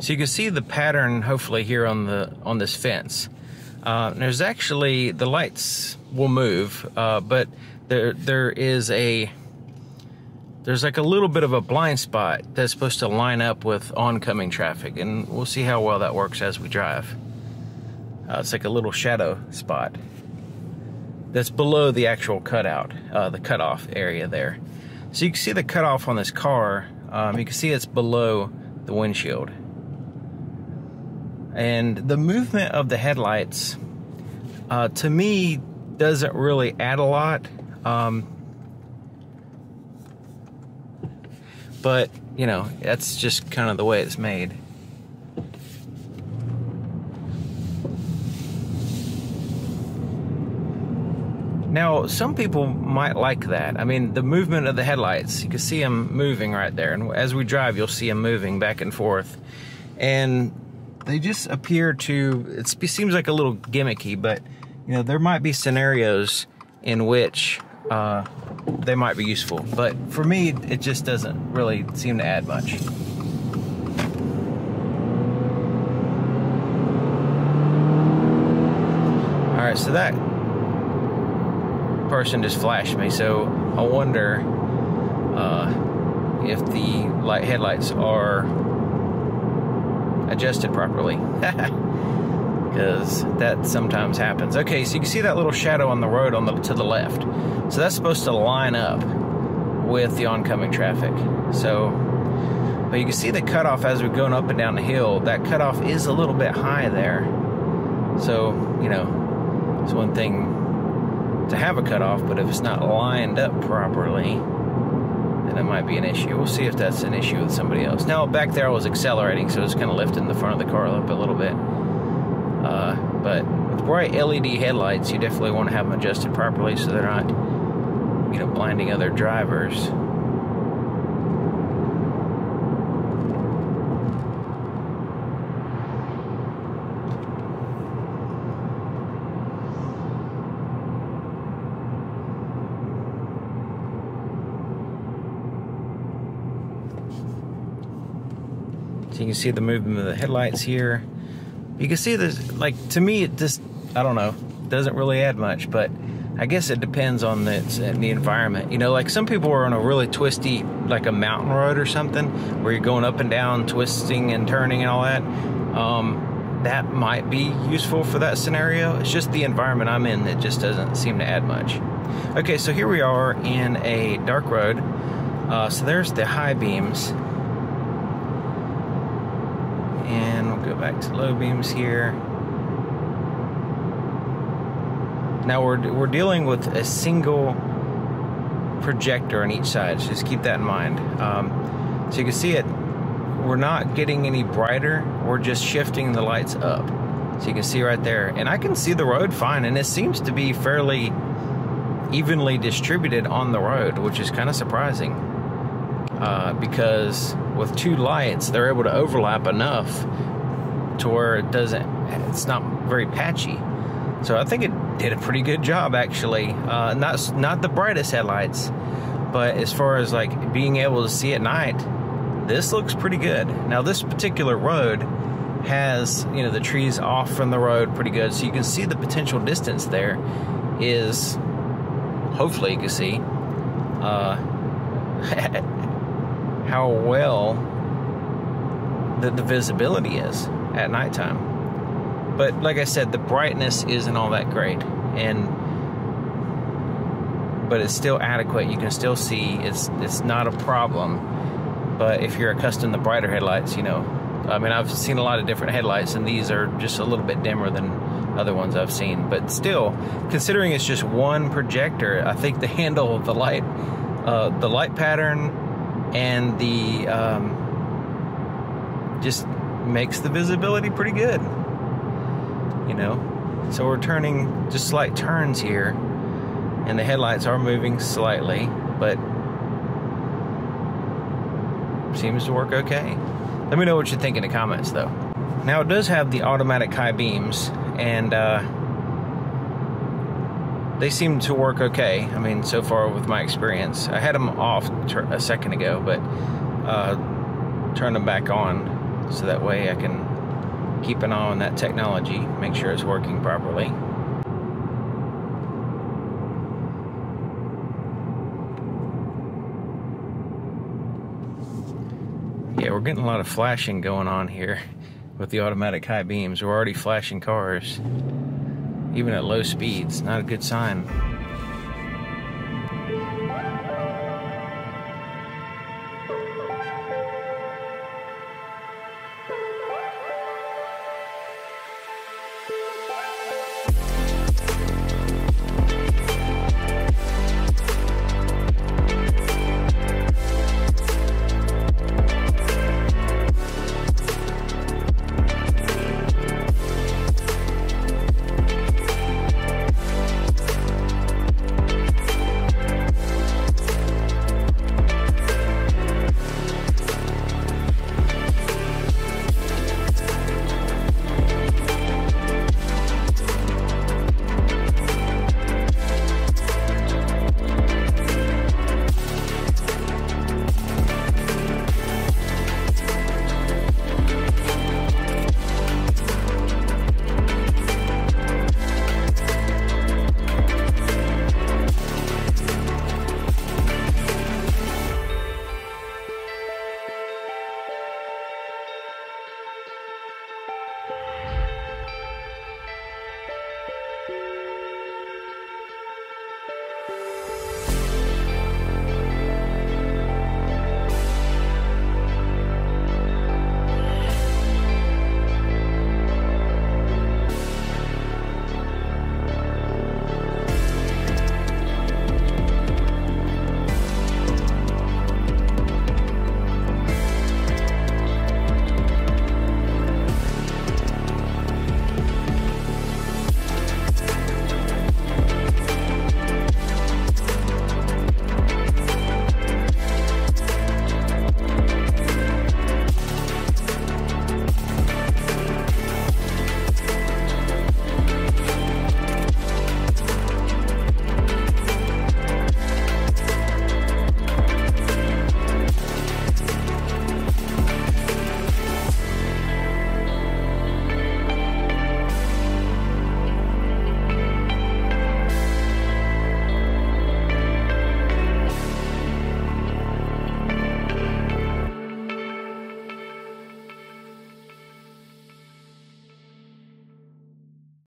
So you can see the pattern hopefully here on the on this fence. Uh, there's actually the lights will move, uh, but there there is a there's like a little bit of a blind spot that's supposed to line up with oncoming traffic, and we'll see how well that works as we drive. Uh, it's like a little shadow spot that's below the actual cutout, uh, the cutoff area there. So you can see the cutoff on this car. Um, you can see it's below the windshield. And the movement of the headlights, uh, to me, doesn't really add a lot. Um, but, you know, that's just kind of the way it's made. Now, some people might like that. I mean, the movement of the headlights, you can see them moving right there. And as we drive, you'll see them moving back and forth. And they just appear to, it seems like a little gimmicky, but, you know, there might be scenarios in which uh, they might be useful. But for me, it just doesn't really seem to add much. All right, so that person just flashed me, so I wonder uh, if the light headlights are adjusted properly. Because that sometimes happens. Okay, so you can see that little shadow on the road on the to the left. So that's supposed to line up with the oncoming traffic. So, but you can see the cutoff as we're going up and down the hill. That cutoff is a little bit high there. So, you know, it's one thing to have a cutoff, but if it's not lined up properly, then it might be an issue. We'll see if that's an issue with somebody else. Now, back there I was accelerating, so it's kind of lifting the front of the car up a little bit. Uh, but with bright LED headlights, you definitely want to have them adjusted properly so they're not, you know, blinding other drivers. You can see the movement of the headlights here. You can see this, like, to me, it just, I don't know, doesn't really add much, but I guess it depends on the, the environment. You know, like some people are on a really twisty, like a mountain road or something, where you're going up and down, twisting and turning and all that. Um, that might be useful for that scenario. It's just the environment I'm in that just doesn't seem to add much. Okay, so here we are in a dark road. Uh, so there's the high beams and we'll go back to low beams here. Now we're, we're dealing with a single projector on each side, so just keep that in mind. Um, so you can see it, we're not getting any brighter, we're just shifting the lights up. So you can see right there, and I can see the road fine, and it seems to be fairly evenly distributed on the road, which is kind of surprising. Uh, because with two lights, they're able to overlap enough to where it doesn't, it's not very patchy. So I think it did a pretty good job actually. Uh, not not the brightest headlights, but as far as like being able to see at night, this looks pretty good. Now this particular road has you know the trees off from the road pretty good, so you can see the potential distance there is hopefully you can see. Uh, how well the, the visibility is at nighttime. But like I said, the brightness isn't all that great, and but it's still adequate. You can still see it's it's not a problem. But if you're accustomed to brighter headlights, you know, I mean, I've seen a lot of different headlights, and these are just a little bit dimmer than other ones I've seen. But still, considering it's just one projector, I think the handle of the light, uh, the light pattern, and the um, just makes the visibility pretty good. You know, so we're turning just slight turns here, and the headlights are moving slightly, but seems to work okay. Let me know what you think in the comments, though. Now it does have the automatic high beams, and uh, they seem to work okay. I mean, so far with my experience, I had them off a second ago, but uh, turned them back on. So that way I can keep an eye on that technology, make sure it's working properly. Yeah, we're getting a lot of flashing going on here with the automatic high beams. We're already flashing cars, even at low speeds. Not a good sign.